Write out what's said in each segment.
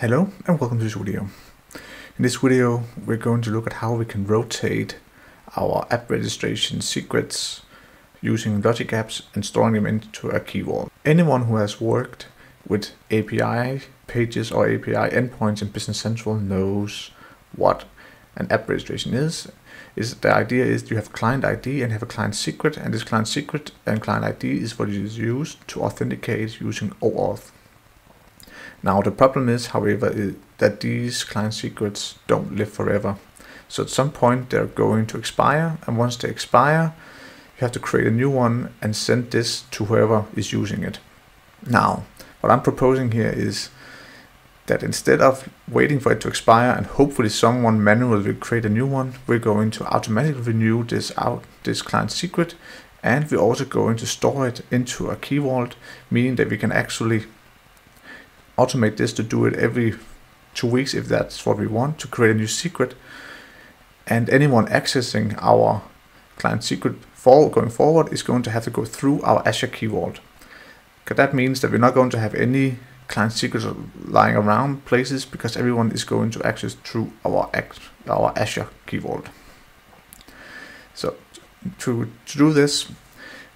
Hello and welcome to this video. In this video we're going to look at how we can rotate our app registration secrets using logic apps and storing them into a key vault. Anyone who has worked with API pages or API endpoints in Business Central knows what an app registration is. Is the idea is you have client ID and have a client secret and this client secret and client ID is what is used to authenticate using OAuth. Now the problem is, however, is that these client secrets don't live forever. So at some point they're going to expire, and once they expire, you have to create a new one and send this to whoever is using it. Now, what I'm proposing here is that instead of waiting for it to expire and hopefully someone manually will create a new one, we're going to automatically renew this out this client secret and we're also going to store it into a key vault, meaning that we can actually automate this to do it every two weeks if that's what we want to create a new secret. And anyone accessing our client secret for going forward is going to have to go through our Azure Key Vault. Because that means that we're not going to have any client secrets lying around places because everyone is going to access through our our Azure Key Vault. So to, to do this,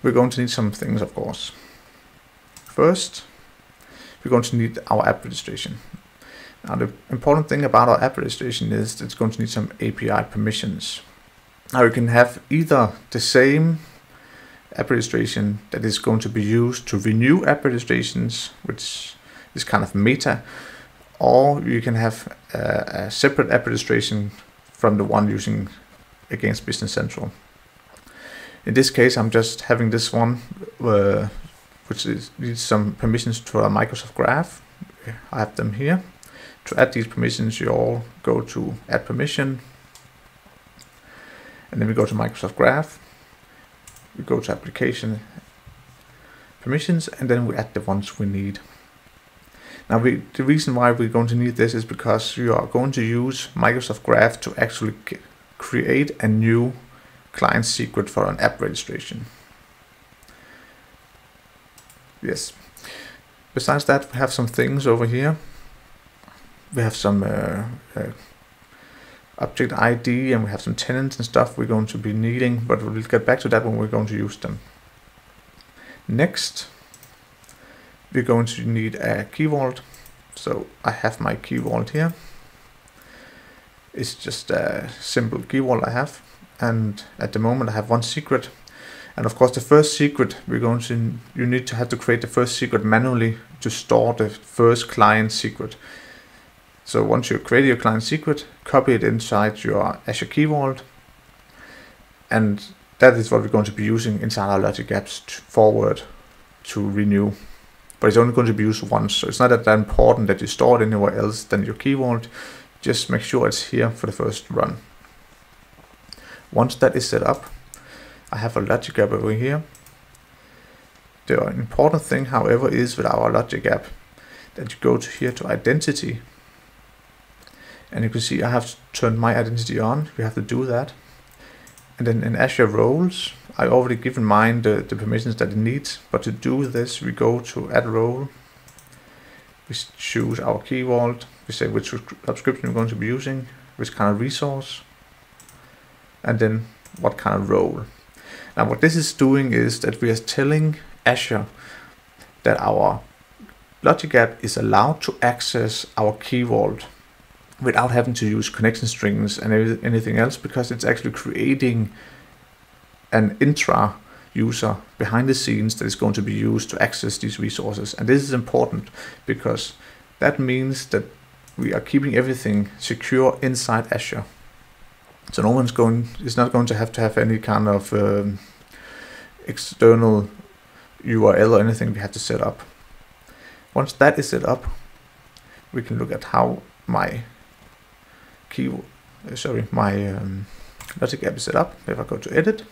we're going to need some things, of course. First, we're going to need our app registration. Now the important thing about our app registration is it's going to need some API permissions. Now you can have either the same app registration that is going to be used to renew app registrations, which is kind of meta, or you can have a, a separate app registration from the one using against Business Central. In this case, I'm just having this one uh, which is, needs some permissions to a Microsoft Graph. I have them here. To add these permissions, you all go to Add Permission, and then we go to Microsoft Graph. We go to Application Permissions, and then we add the ones we need. Now, we, the reason why we're going to need this is because you are going to use Microsoft Graph to actually create a new client secret for an app registration. Yes. Besides that, we have some things over here. We have some uh, uh, object ID and we have some tenants and stuff we're going to be needing, but we'll get back to that when we're going to use them. Next, we're going to need a key vault. So I have my key vault here. It's just a simple key vault I have. And at the moment I have one secret and of course, the first secret we're going to, you need to have to create the first secret manually to store the first client secret. So once you create your client secret, copy it inside your Azure Key Vault. And that is what we're going to be using inside our Logic apps forward to renew. But it's only going to be used once, so it's not that important that you store it anywhere else than your Key Vault. Just make sure it's here for the first run. Once that is set up, I have a logic app over here. The important thing, however, is with our logic app that you go to here to identity. And you can see I have turned my identity on. We have to do that. And then in Azure Roles, I already given mine the, the permissions that it needs. But to do this, we go to add role. We choose our key vault. We say which subscription we're going to be using, which kind of resource, and then what kind of role. Now what this is doing is that we are telling Azure that our Logic app is allowed to access our key vault without having to use connection strings and anything else because it's actually creating an Entra user behind the scenes that is going to be used to access these resources. And this is important because that means that we are keeping everything secure inside Azure. So no one's going is not going to have to have any kind of um, external URL or anything we have to set up. Once that is set up, we can look at how my key, uh, sorry, my um, Logic app is set up. If I go to edit,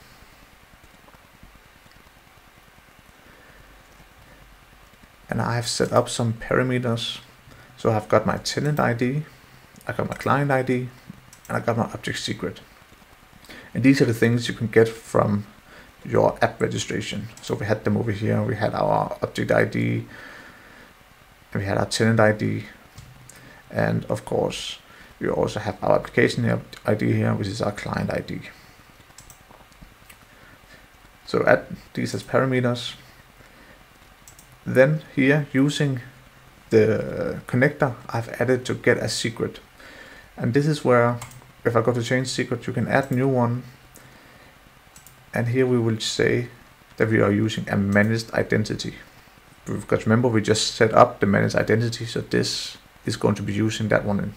and I have set up some parameters. So I've got my tenant ID, I got my client ID, and I got my object secret. And these are the things you can get from your app registration. So we had them over here. We had our object ID, we had our tenant ID, And of course, we also have our application ID here, which is our client ID. So add these as parameters. Then here, using the connector, I've added to get a secret. And this is where, if I go to change secret, you can add new one. And here we will say that we are using a managed identity. Because remember, we just set up the managed identity, so this is going to be using that one in.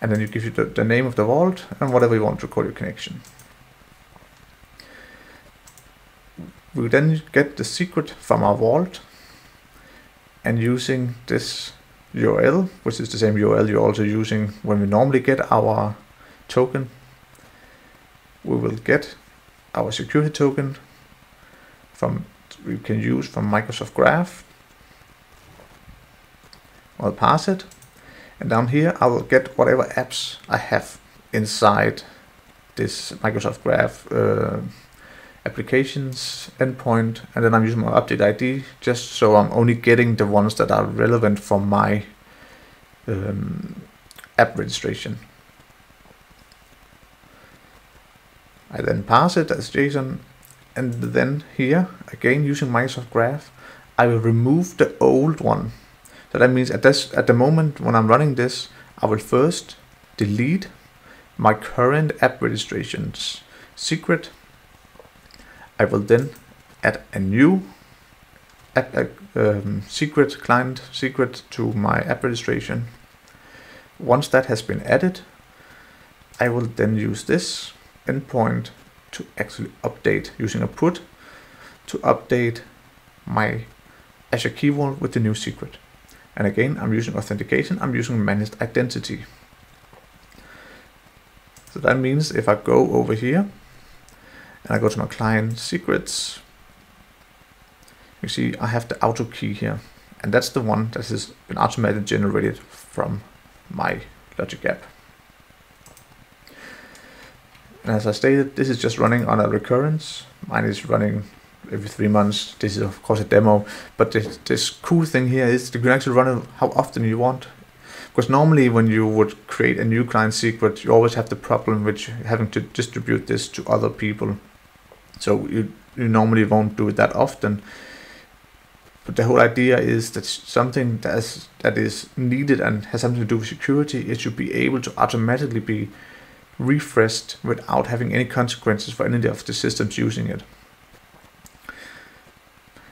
And then you give you the, the name of the vault and whatever you want to call your connection. We then get the secret from our vault and using this URL, which is the same URL you're also using when we normally get our token, we will get our security token from we can use from Microsoft Graph. I'll pass it and down here I will get whatever apps I have inside this Microsoft Graph uh, applications endpoint and then I'm using my update ID just so I'm only getting the ones that are relevant for my um, app registration. I then pass it as JSON and then here again using Microsoft Graph I will remove the old one so that means at this at the moment when I'm running this, I will first delete my current app registrations secret. I will then add a new app um, secret client secret to my app registration. Once that has been added, I will then use this endpoint to actually update using a put to update my Azure Key Vault with the new secret. And again, I'm using authentication, I'm using managed identity. So that means if I go over here and I go to my client secrets, you see I have the auto key here. And that's the one that has been automatically generated from my Logic app. And as I stated, this is just running on a recurrence. Mine is running every three months. This is of course a demo, but this, this cool thing here is you can actually run it how often you want. Because normally when you would create a new client secret, you always have the problem with having to distribute this to other people. So you, you normally won't do it that often. But the whole idea is that something that is, that is needed and has something to do with security, it should be able to automatically be refreshed without having any consequences for any of the systems using it.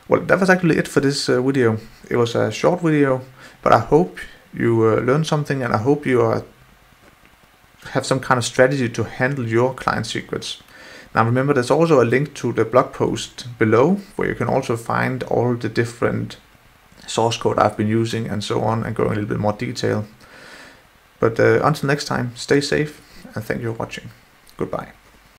Well, that was actually it for this uh, video. It was a short video, but I hope you uh, learned something and I hope you uh, have some kind of strategy to handle your client secrets. Now remember there's also a link to the blog post below where you can also find all the different source code I've been using and so on and go in a little bit more detail. But uh, until next time, stay safe and thank you for watching. Goodbye.